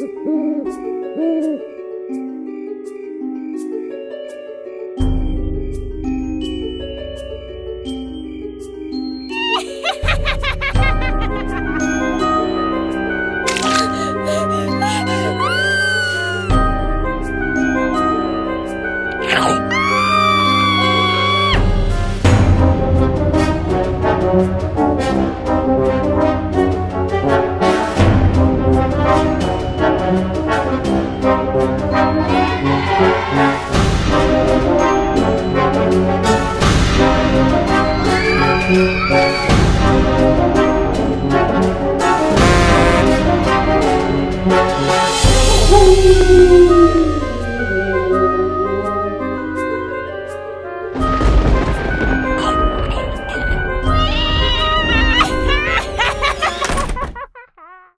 Música